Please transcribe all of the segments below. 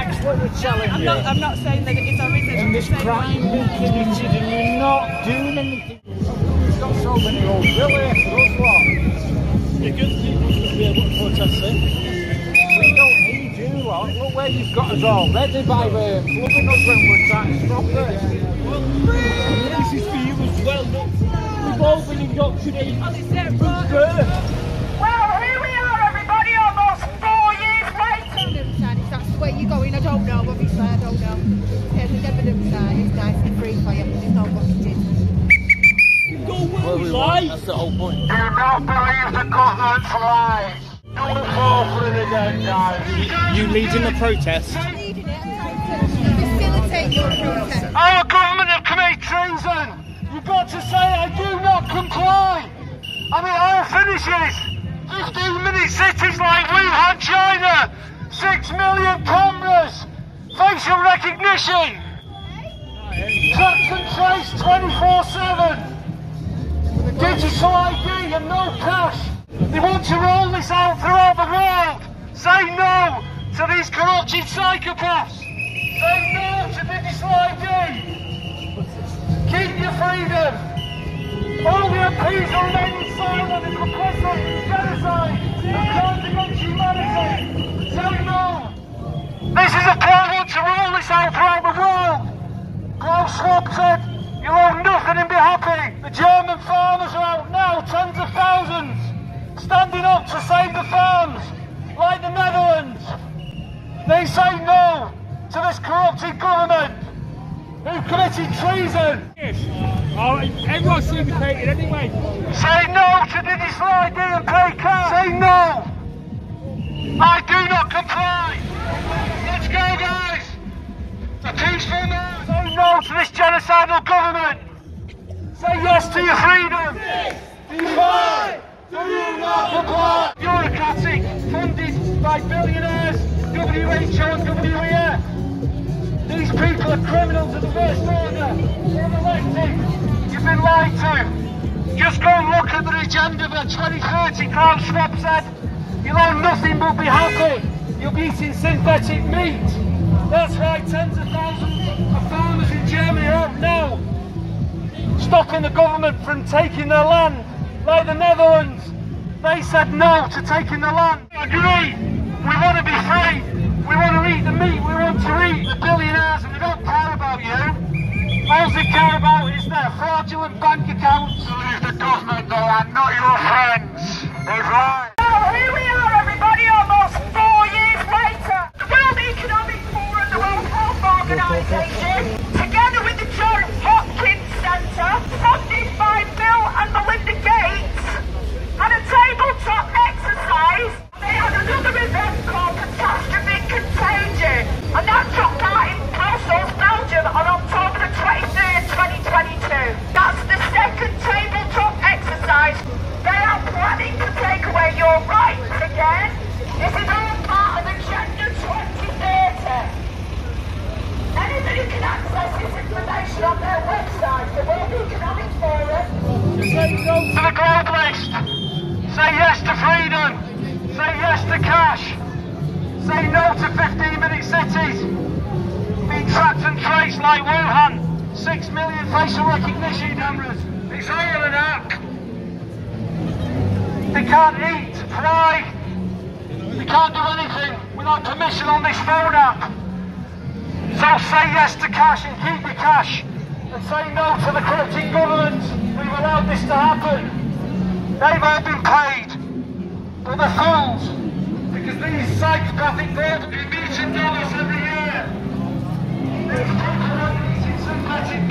That's what we're telling I'm you. not, I'm not saying that it is our isn't. and I'm this saying crime being committed and you're not doing anything. We've got so many old Billy for us lot. You're good people to be able to protest it. We don't need you lot. Look where you've got us already by the clubbing us when we're trying to stop it. This is for you as well. Look, we've all been indoctrinated. Oh, it's their right. Where we like. That's the whole point. Do not believe the government's lies. Don't fall for it again, guys. You leading the protest? Leading it and trying to facilitate your protest. Our government have committed treason. You've got to say, I do not comply. And it all finishes. 15 minute cities like Wuhan, China. 6 million cameras. Facial recognition. Tracks and trace 24 7. Digital ID and no cash. They want to roll this out throughout the world. Say no to these corrupted psychopaths. Say no to digital ID. Keep your freedom. All the are remaining silent to save the farms, like the Netherlands. They say no to this corrupted government who committed treason. Oh, everyone's syndicated anyway. Say no to digital ID and pay cash. Say no. I do not comply. By billionaires, WHO and WEF. These people are criminals of the first order. You've been lied to. Just go and look at the agenda for 2030. Klaus Schwab said, you'll own nothing but be happy. You'll be eating synthetic meat. That's right, tens of thousands of farmers in Germany are now, stopping the government from taking their land, like the Netherlands. They said no to taking the land. I agree. We want to be free. We want to eat the meat. We want to eat the billionaires, and they don't care about you. All they care about is their fraudulent bank accounts. Believe the government, though, and not your friends. They've. Well, here we are, everybody, almost four years later. The World Economic Forum, the World Health Organization, together with the Johns Hopkins Centre, funded by Bill and Melinda Gates, had a tabletop exercise. They had another event called Catastrophic Contagion, and that took part in Brussels, Belgium on October the 23rd, 2022. That's the second tabletop exercise. They are planning to take away your rights again. This is all part of Agenda 2030. Anybody can access information on their website, the World Economic Forum. Say no to the globalist. Say yes to freedom. Say yes to cash. Say no to 15-minute cities. Being tracked and traced like Wuhan. Six million facial recognition cameras. It's all act. They can't eat, fly. They can't do anything without permission on this phone app. So say yes to cash and keep your cash. And say no to the corrupting government We've allowed this to happen. They've all been paid. But they're fools. Because these psychopathic birds do million dollars every year. Synthetic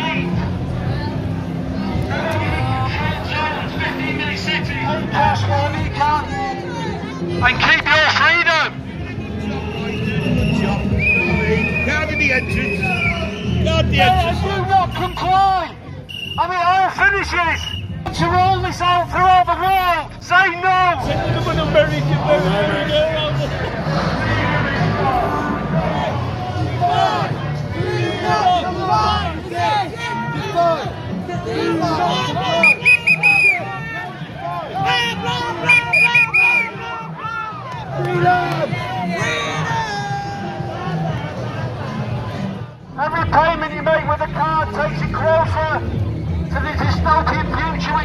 Yeah, entrance. do not comply. And it all finishes. To roll this out throughout the world. Say no. Send American merry-go-round.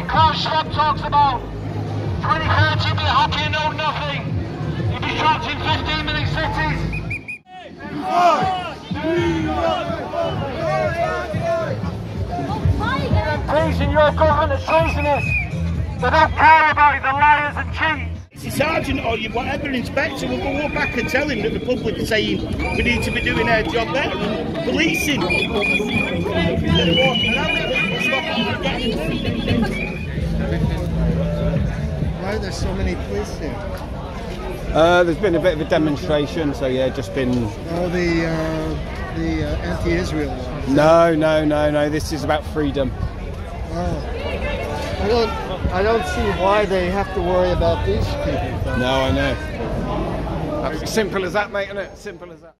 Klaus Schwab talks about 2030 be happy and know nothing. You'll be trapped in 15 minute cities. In your government are treasonous. They don't care about it, they're liars and cheats. The sergeant or you, whatever inspector will go back and tell him that the public are saying we need to be doing our job better and policing. Why are there so many police here? Uh, there's been a bit of a demonstration, so yeah, just been. Oh, the uh, the uh, anti-Israel one. No, no, no, no. This is about freedom. Oh. I don't I don't see why they have to worry about these people. though. No, I know. That's simple as that, mate, isn't it? Simple as that.